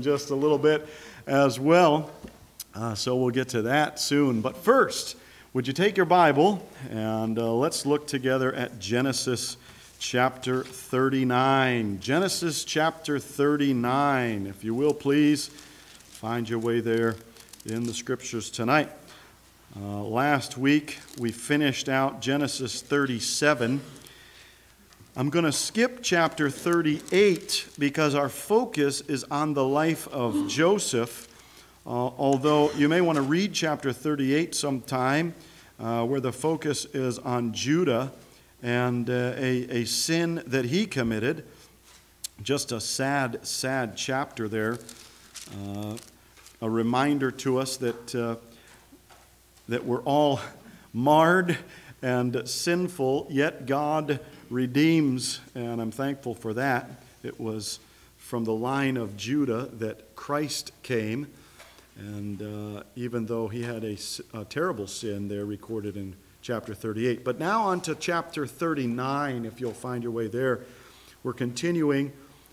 just a little bit as well. Uh, so we'll get to that soon. But first, would you take your Bible and uh, let's look together at Genesis chapter 39. Genesis chapter 39. If you will, please find your way there in the scriptures tonight. Uh, last week, we finished out Genesis 37. I'm going to skip chapter 38 because our focus is on the life of Joseph. Uh, although you may want to read chapter 38 sometime, uh, where the focus is on Judah and uh, a, a sin that he committed. Just a sad, sad chapter there. Uh, a reminder to us that, uh, that we're all marred and sinful, yet God redeems, and I'm thankful for that. It was from the line of Judah that Christ came, and uh, even though he had a, a, terrible sin there recorded in chapter 38. But now on to chapter 39, if you'll find your way there. We're continuing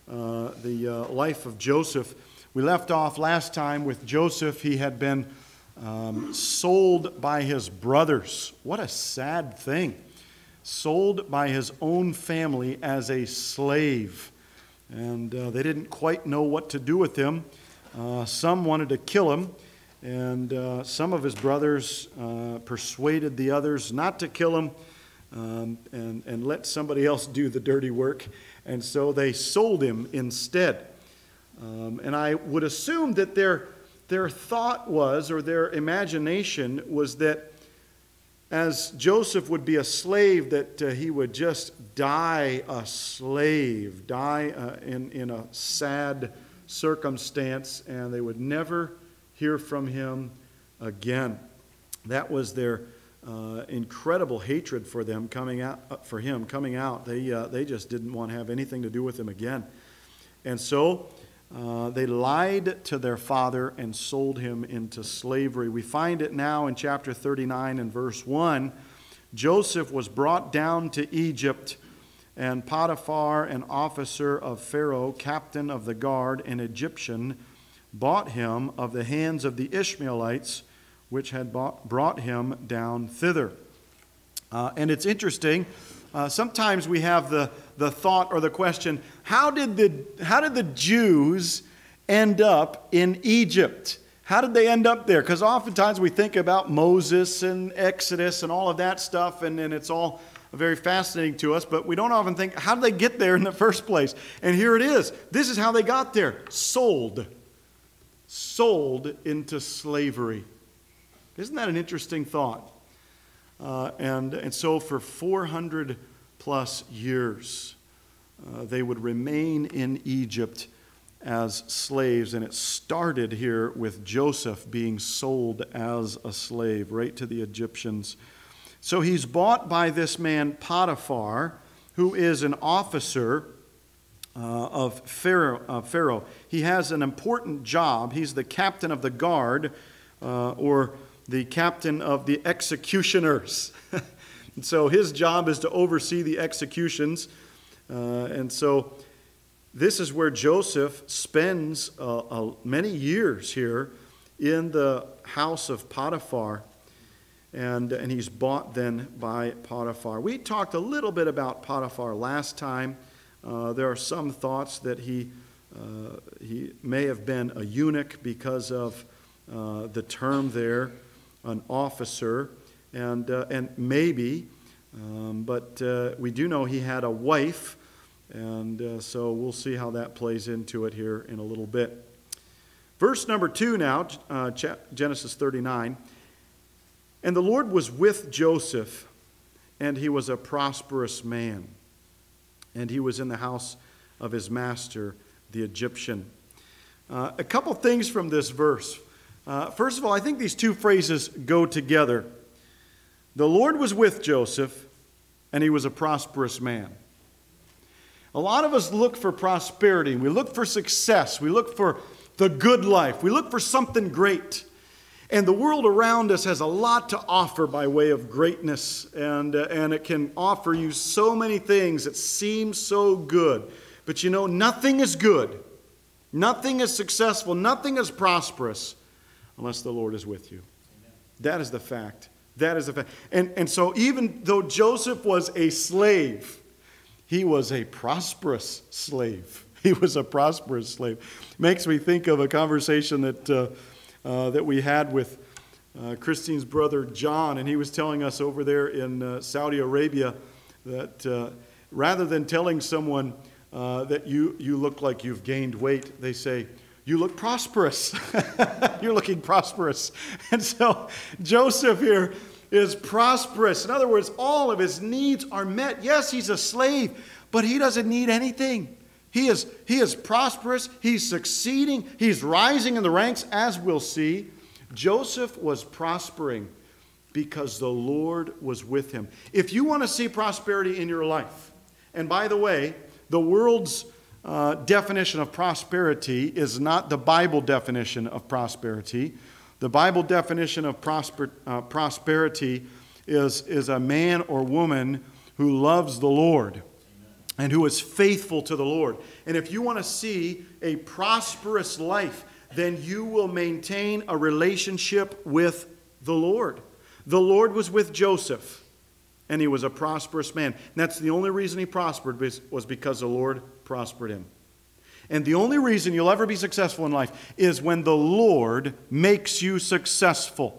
uh, the uh, life of Joseph. We left off last time with Joseph. He had been um, sold by his brothers. What a sad thing sold by his own family as a slave. And uh, they didn't quite know what to do with him. Uh, some wanted to kill him, and uh, some of his brothers uh, persuaded the others not to kill him um, and, and let somebody else do the dirty work. And so they sold him instead. Um, and I would assume that their, their thought was, or their imagination was that as Joseph would be a slave, that uh, he would just die a slave, die uh, in, in a sad circumstance, and they would never hear from him again. That was their uh, incredible hatred for them coming out uh, for him coming out. They uh, they just didn't want to have anything to do with him again, and so uh, they lied to their father and sold him into slavery. We find it now in chapter 39 and verse 1. Joseph was brought down to Egypt, and Potiphar, an officer of Pharaoh, captain of the guard, an Egyptian, bought him of the hands of the Ishmaelites, which had bought, brought him down thither. Uh, and it's interesting uh, sometimes we have the, the thought or the question how did, the, how did the Jews end up in Egypt? How did they end up there? Because oftentimes we think about Moses and Exodus and all of that stuff, and, and it's all very fascinating to us, but we don't often think, how did they get there in the first place? And here it is. This is how they got there sold. Sold into slavery. Isn't that an interesting thought? Uh, and, and so for 400 plus years, uh, they would remain in Egypt as slaves. And it started here with Joseph being sold as a slave right to the Egyptians. So he's bought by this man Potiphar, who is an officer uh, of Pharaoh, uh, Pharaoh. He has an important job. He's the captain of the guard, uh, or the captain of the executioners. and so his job is to oversee the executions. Uh, and so this is where Joseph spends uh, many years here in the house of Potiphar. And, and he's bought then by Potiphar. We talked a little bit about Potiphar last time. Uh, there are some thoughts that he, uh, he may have been a eunuch because of uh, the term there an officer, and, uh, and maybe, um, but uh, we do know he had a wife, and uh, so we'll see how that plays into it here in a little bit. Verse number two now, uh, Genesis 39. And the Lord was with Joseph, and he was a prosperous man, and he was in the house of his master, the Egyptian. Uh, a couple things from this verse. Uh, first of all, I think these two phrases go together. The Lord was with Joseph, and he was a prosperous man. A lot of us look for prosperity. We look for success. We look for the good life. We look for something great. And the world around us has a lot to offer by way of greatness, and, uh, and it can offer you so many things that seem so good. But you know, nothing is good Nothing is successful, nothing is prosperous unless the Lord is with you. Amen. That is the fact. That is a fact. And, and so, even though Joseph was a slave, he was a prosperous slave. He was a prosperous slave. Makes me think of a conversation that, uh, uh, that we had with uh, Christine's brother John, and he was telling us over there in uh, Saudi Arabia that uh, rather than telling someone uh, that you, you look like you've gained weight, they say, You look prosperous. You're looking prosperous. And so Joseph here is prosperous. In other words, all of his needs are met. Yes, he's a slave, but he doesn't need anything. He is, he is prosperous, he's succeeding, he's rising in the ranks, as we'll see. Joseph was prospering because the Lord was with him. If you want to see prosperity in your life, and by the way, the world's uh, definition of prosperity is not the Bible definition of prosperity. The Bible definition of prosper, uh, prosperity is, is a man or woman who loves the Lord and who is faithful to the Lord. And if you want to see a prosperous life, then you will maintain a relationship with the Lord. The Lord was with Joseph, and he was a prosperous man. And that's the only reason he prospered was because the Lord prospered him. And the only reason you'll ever be successful in life is when the Lord makes you successful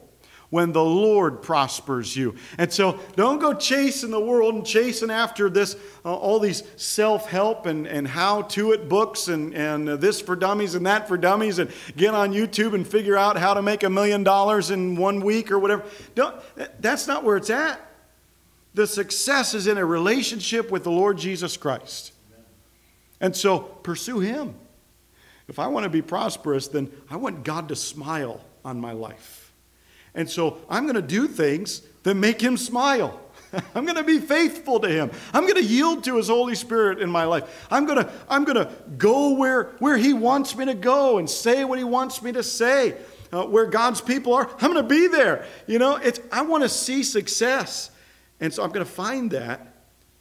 when the Lord prospers you. And so don't go chasing the world and chasing after this, uh, all these self help and, and how to it books and, and this for dummies and that for dummies and get on YouTube and figure out how to make a million dollars in one week or whatever. Don't, that's not where it's at. The success is in a relationship with the Lord Jesus Christ. And so pursue Him. If I want to be prosperous, then I want God to smile on my life. And so I'm going to do things that make him smile. I'm going to be faithful to him. I'm going to yield to his Holy Spirit in my life. I'm going to, I'm going to go where, where he wants me to go and say what he wants me to say. Uh, where God's people are, I'm going to be there. You know, it's, I want to see success. And so I'm going to find that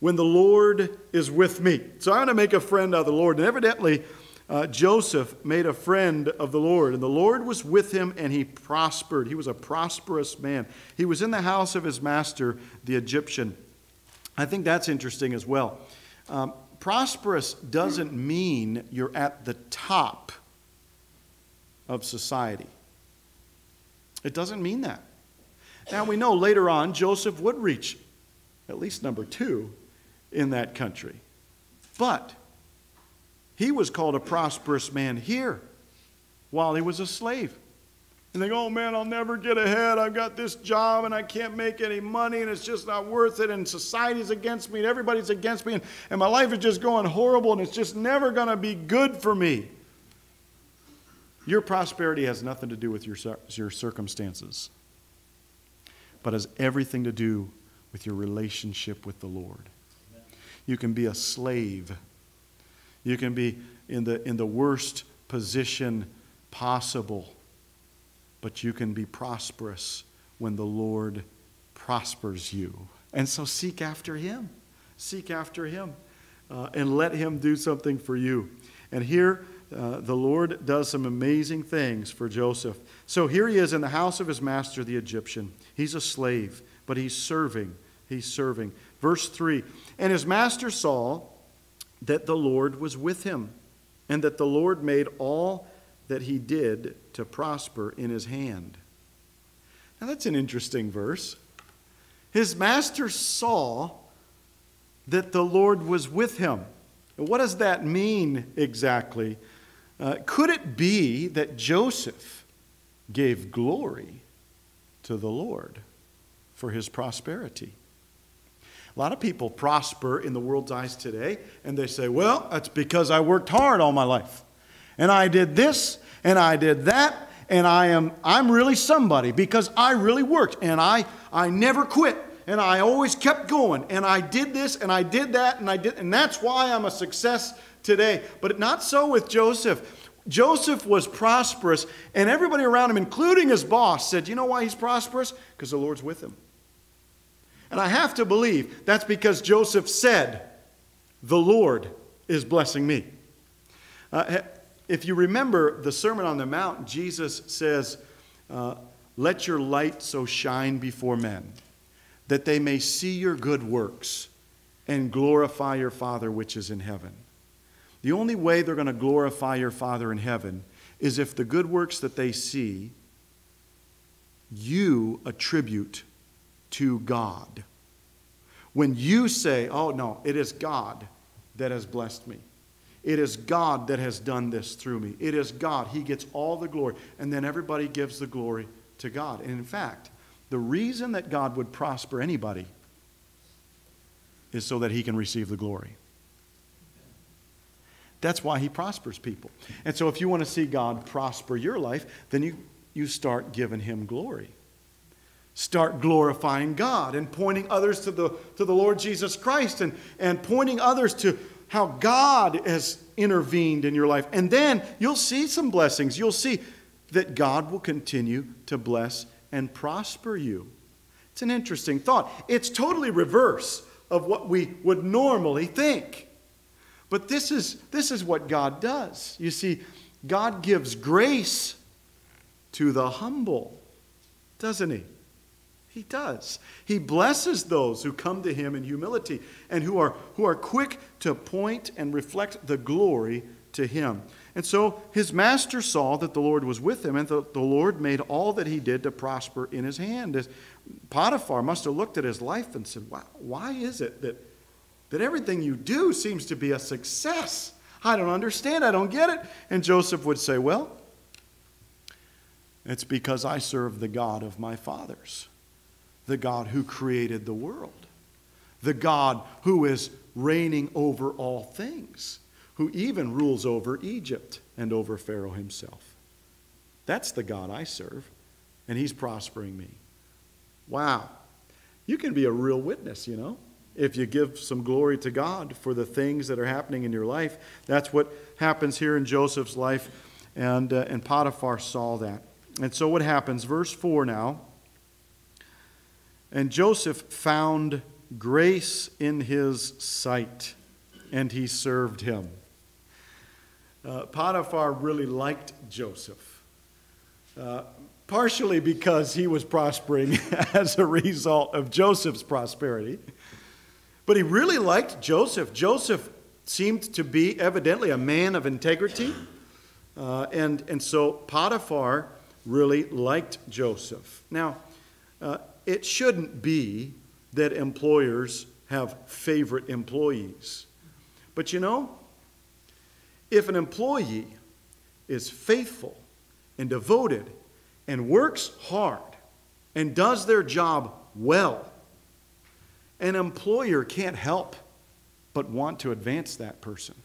when the Lord is with me. So I'm going to make a friend of the Lord. And evidently, uh, Joseph made a friend of the Lord, and the Lord was with him, and he prospered. He was a prosperous man. He was in the house of his master, the Egyptian. I think that's interesting as well. Um, prosperous doesn't mean you're at the top of society, it doesn't mean that. Now, we know later on Joseph would reach at least number two in that country. But he was called a prosperous man here while he was a slave. And they go, oh man, I'll never get ahead. I've got this job and I can't make any money and it's just not worth it. And society's against me and everybody's against me and, and my life is just going horrible and it's just never going to be good for me. Your prosperity has nothing to do with your, your circumstances, but has everything to do with your relationship with the Lord. You can be a slave you can be in the, in the worst position possible, but you can be prosperous when the Lord prospers you. And so seek after Him. Seek after Him uh, and let Him do something for you. And here, uh, the Lord does some amazing things for Joseph. So here he is in the house of his master, the Egyptian. He's a slave, but he's serving. He's serving. Verse 3 And his master saw that the Lord was with him, and that the Lord made all that he did to prosper in his hand. Now that's an interesting verse. His master saw that the Lord was with him. What does that mean exactly? Uh, could it be that Joseph gave glory to the Lord for his prosperity? A lot of people prosper in the world's eyes today, and they say, Well, that's because I worked hard all my life. And I did this, and I did that, and I am I'm really somebody because I really worked and I I never quit and I always kept going and I did this and I did that and I did and that's why I'm a success today. But not so with Joseph. Joseph was prosperous, and everybody around him, including his boss, said, You know why he's prosperous? Because the Lord's with him. And I have to believe that's because Joseph said, The Lord is blessing me. Uh, if you remember the Sermon on the Mount, Jesus says, uh, Let your light so shine before men that they may see your good works and glorify your Father which is in heaven. The only way they're going to glorify your Father in heaven is if the good works that they see you attribute to God. When you say, oh no, it is God that has blessed me. It is God that has done this through me. It is God. He gets all the glory. And then everybody gives the glory to God. And in fact, the reason that God would prosper anybody is so that he can receive the glory. That's why he prospers people. And so if you want to see God prosper your life, then you, you start giving him glory. Start glorifying God and pointing others to the, to the Lord Jesus Christ and, and pointing others to how God has intervened in your life. And then you'll see some blessings. You'll see that God will continue to bless and prosper you. It's an interesting thought. It's totally reverse of what we would normally think. But this is, this is what God does. You see, God gives grace to the humble, doesn't He? He does. He blesses those who come to him in humility and who are, who are quick to point and reflect the glory to him. And so his master saw that the Lord was with him, and the, the Lord made all that he did to prosper in his hand. Potiphar must have looked at his life and said, Why, why is it that, that everything you do seems to be a success? I don't understand. I don't get it. And Joseph would say, Well, it's because I serve the God of my fathers the God who created the world, the God who is reigning over all things, who even rules over Egypt and over Pharaoh himself. That's the God I serve, and he's prospering me. Wow. You can be a real witness, you know, if you give some glory to God for the things that are happening in your life. That's what happens here in Joseph's life, and, uh, and Potiphar saw that. And so what happens? Verse 4 now. And Joseph found grace in his sight, and he served him. Uh, Potiphar really liked Joseph, uh, partially because he was prospering as a result of Joseph's prosperity. But he really liked Joseph. Joseph seemed to be evidently a man of integrity. Uh, and, and so Potiphar really liked Joseph. Now, uh, it shouldn't be that employers have favorite employees. But you know, if an employee is faithful and devoted and works hard and does their job well, an employer can't help but want to advance that person.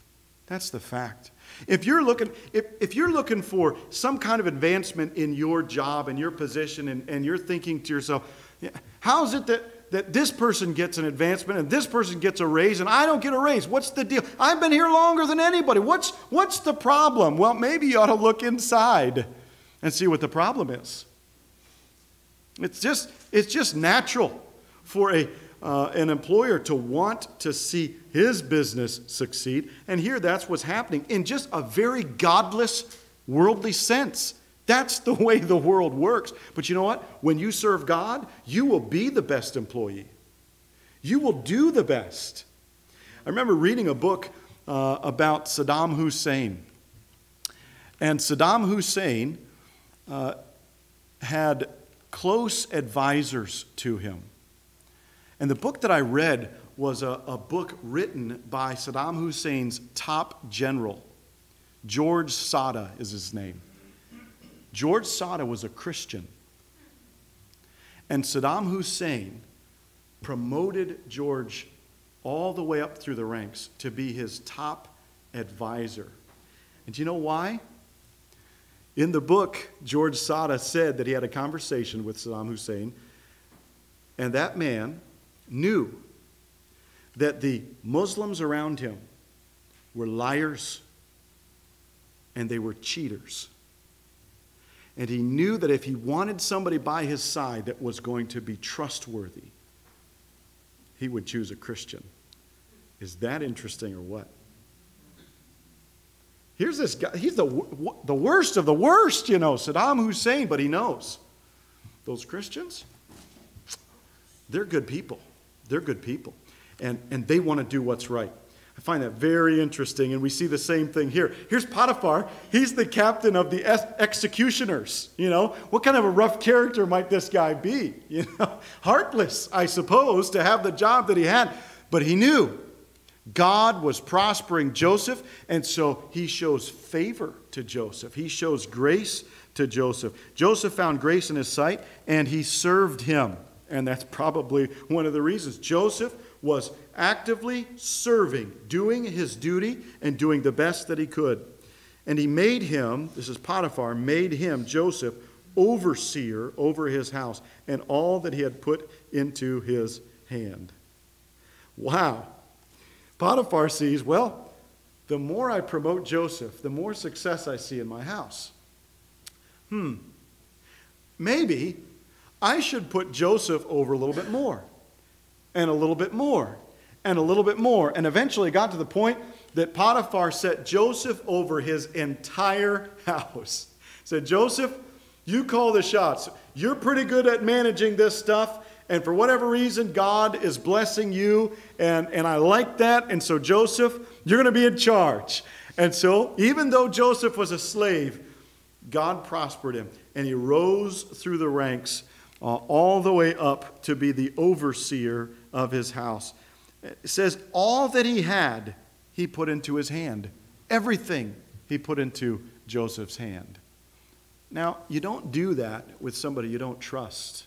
That's the fact. If you're looking, if, if you're looking for some kind of advancement in your job and your position, and, and you're thinking to yourself, how is it that, that this person gets an advancement and this person gets a raise and I don't get a raise? What's the deal? I've been here longer than anybody. What's, what's the problem? Well, maybe you ought to look inside and see what the problem is. It's just, it's just natural for a, uh, an employer to want to see his business succeed. And here that's what's happening in just a very godless, worldly sense. That's the way the world works. But you know what? When you serve God, you will be the best employee. You will do the best. I remember reading a book uh, about Saddam Hussein. And Saddam Hussein uh, had close advisors to him. And the book that I read was a, a book written by Saddam Hussein's top general. George Sada is his name. George Sada was a Christian. And Saddam Hussein promoted George all the way up through the ranks to be his top advisor. And do you know why? In the book, George Sada said that he had a conversation with Saddam Hussein, and that man knew that the Muslims around him were liars and they were cheaters. And he knew that if he wanted somebody by his side that was going to be trustworthy, he would choose a Christian. Is that interesting or what? Here's this guy, he's the, the worst of the worst, you know, Saddam Hussein, but he knows. Those Christians, they're good people. They're good people. And, and they want to do what's right. I find that very interesting, and we see the same thing here. Here's Potiphar. He's the captain of the executioners. You know, what kind of a rough character might this guy be? You know, heartless, I suppose, to have the job that he had. But he knew God was prospering Joseph, and so he shows favor to Joseph. He shows grace to Joseph. Joseph found grace in his sight, and he served him. And that's probably one of the reasons. Joseph was actively serving, doing his duty, and doing the best that he could. And he made him, this is Potiphar, made him, Joseph, overseer over his house and all that he had put into his hand. Wow. Potiphar sees, well, the more I promote Joseph, the more success I see in my house. Hmm. Maybe I should put Joseph over a little bit more, and a little bit more, and a little bit more. And eventually it got to the point that Potiphar set Joseph over his entire house. Said, Joseph, you call the shots. You're pretty good at managing this stuff. And for whatever reason, God is blessing you. And, and I like that. And so, Joseph, you're going to be in charge. And so, even though Joseph was a slave, God prospered him. And he rose through the ranks uh, all the way up to be the overseer of his house. It says, All that he had, he put into his hand. Everything he put into Joseph's hand. Now, you don't do that with somebody you don't trust.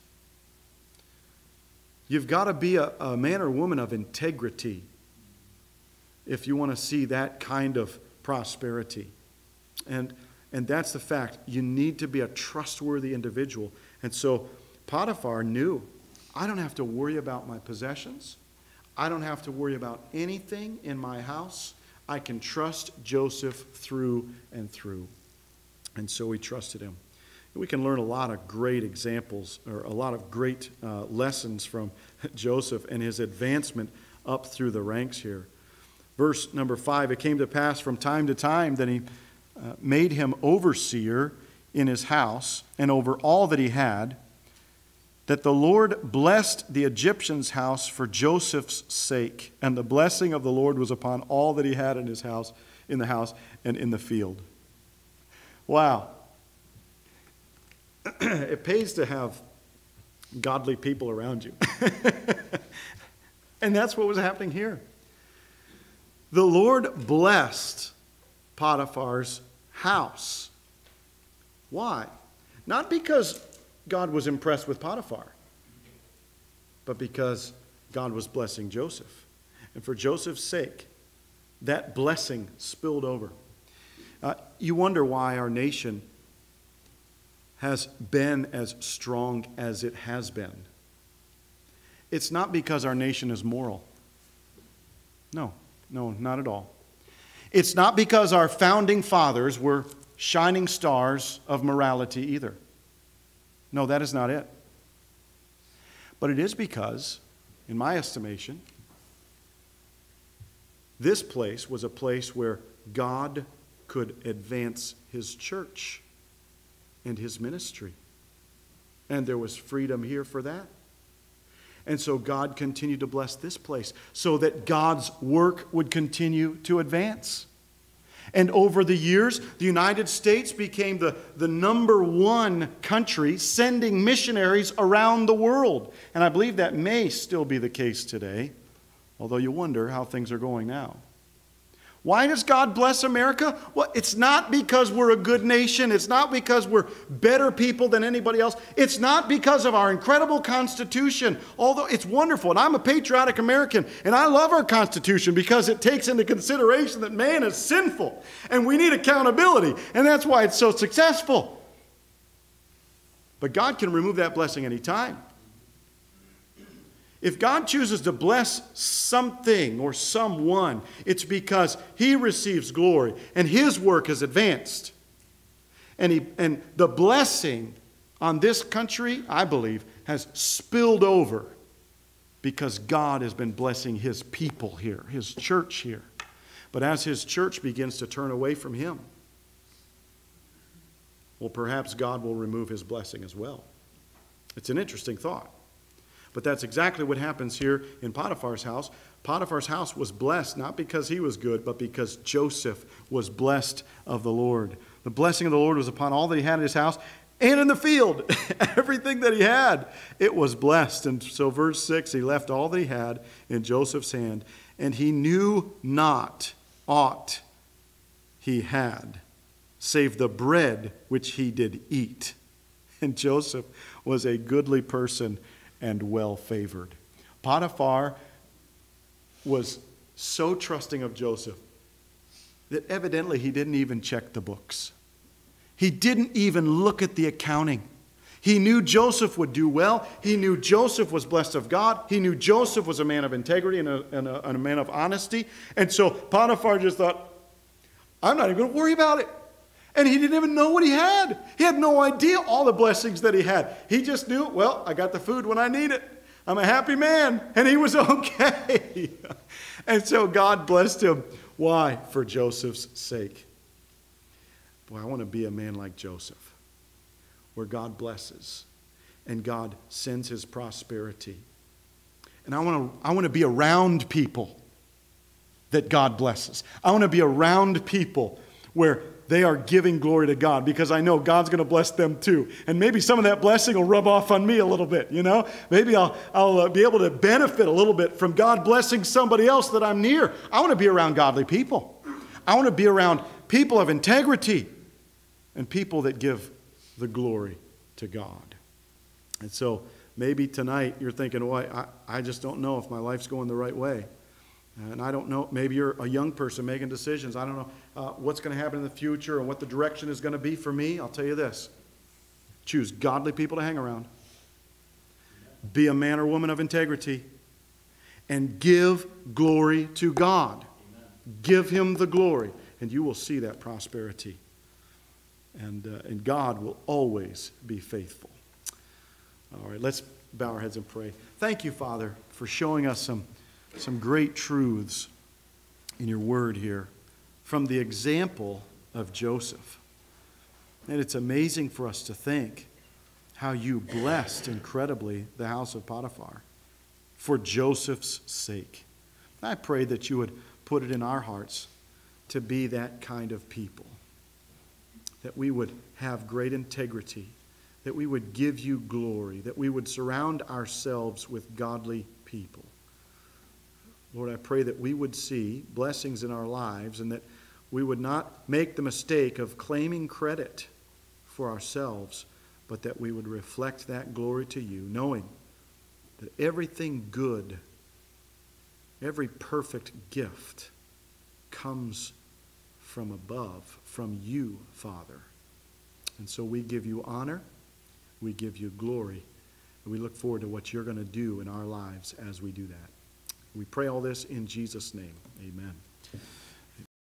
You've got to be a, a man or woman of integrity if you want to see that kind of prosperity. And, and that's the fact. You need to be a trustworthy individual. And so Potiphar knew I don't have to worry about my possessions. I don't have to worry about anything in my house. I can trust Joseph through and through. And so he trusted him. We can learn a lot of great examples or a lot of great uh, lessons from Joseph and his advancement up through the ranks here. Verse number five it came to pass from time to time that he uh, made him overseer in his house and over all that he had, that the Lord blessed the Egyptian's house for Joseph's sake, and the blessing of the Lord was upon all that he had in his house, in the house, and in the field. Wow. it pays to have godly people around you. and that's what was happening here. The Lord blessed Potiphar's house. Why? Not because God was impressed with Potiphar, but because God was blessing Joseph. And for Joseph's sake, that blessing spilled over. Uh, you wonder why our nation has been as strong as it has been. It's not because our nation is moral. No, no, not at all. It's not because our founding fathers were shining stars of morality either. No, that is not it. But it is because, in my estimation, this place was a place where God could advance his church and his ministry. And there was freedom here for that. And so God continued to bless this place so that God's work would continue to advance. And over the years, the United States became the, the number one country sending missionaries around the world. And I believe that may still be the case today, although you wonder how things are going now. Why does God bless America? Well, it's not because we're a good nation. It's not because we're better people than anybody else. It's not because of our incredible Constitution, although it's wonderful. And I'm a patriotic American, and I love our Constitution because it takes into consideration that man is sinful and we need accountability. And that's why it's so successful. But God can remove that blessing anytime. If God chooses to bless something or someone, it's because He receives glory and His work is advanced. And, he, and the blessing on this country, I believe, has spilled over because God has been blessing His people here, His church here. But as his church begins to turn away from him, well, perhaps God will remove his blessing as well. It's an interesting thought. But that's exactly what happens here in Potiphar's house. Potiphar's house was blessed not because he was good, but because Joseph was blessed of the Lord. The blessing of the Lord was upon all that he had in his house and in the field. Everything that he had, it was blessed. And so, verse 6 he left all that he had in Joseph's hand, and he knew not aught he had, save the bread which he did eat. And Joseph was a goodly person and well favored. Potiphar was so trusting of Joseph that evidently he didn't even check the books. He didn't even look at the accounting. He knew Joseph would do well. He knew Joseph was blessed of God. He knew Joseph was a man of integrity and a, and a, and a man of honesty. And so Potiphar just thought, I'm not even going to worry about it. And he didn't even know what he had. He had no idea all the blessings that he had. He just knew, well, I got the food when I need it. I'm a happy man. And he was okay. and so God blessed him. Why? For Joseph's sake. Boy, I want to be a man like Joseph, where God blesses and God sends his prosperity. And I want to, I want to be around people that God blesses. I want to be around people where they are giving glory to God because I know God's going to bless them too. And maybe some of that blessing will rub off on me a little bit, you know? Maybe I'll, I'll uh, be able to benefit a little bit from God blessing somebody else that I'm near. I want to be around godly people. I want to be around people of integrity and people that give the glory to God. And so maybe tonight you're thinking, well, I, I just don't know if my life's going the right way. And I don't know, maybe you're a young person making decisions. I don't know uh, what's going to happen in the future and what the direction is going to be for me. I'll tell you this choose godly people to hang around, be a man or woman of integrity, and give glory to God. Give Him the glory, and you will see that prosperity. And, uh, and God will always be faithful. All right, let's bow our heads and pray. Thank you, Father, for showing us some some great truths in your word here from the example of Joseph. And it's amazing for us to think how you blessed incredibly the house of Potiphar for Joseph's sake. I pray that you would put it in our hearts to be that kind of people, that we would have great integrity, that we would give you glory, that we would surround ourselves with godly people. Lord, I pray that we would see blessings in our lives and that we would not make the mistake of claiming credit for ourselves, but that we would reflect that glory to you, knowing that everything good, every perfect gift comes from above, from you, Father. And so we give you honor, we give you glory, and we look forward to what you're going to do in our lives as we do that. We pray all this in Jesus' name. Amen.